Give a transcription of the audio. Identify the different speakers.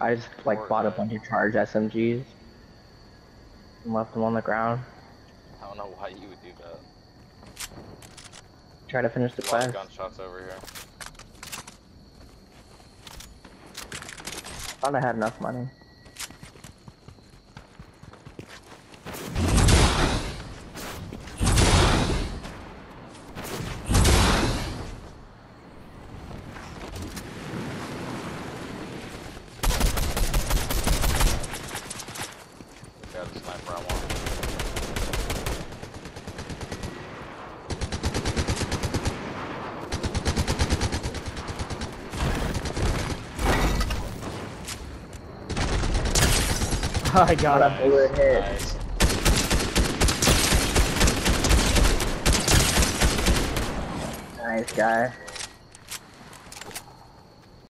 Speaker 1: I just like bought a bunch of charged SMGs and left them on the ground.
Speaker 2: I don't know why you would do that.
Speaker 1: Try to finish the
Speaker 2: A lot of
Speaker 1: quest.
Speaker 2: gunshots over here.
Speaker 1: Thought I had enough money.
Speaker 2: Got a sniper I want.
Speaker 1: I got a bullet hit.
Speaker 2: Nice.
Speaker 1: Nice guy.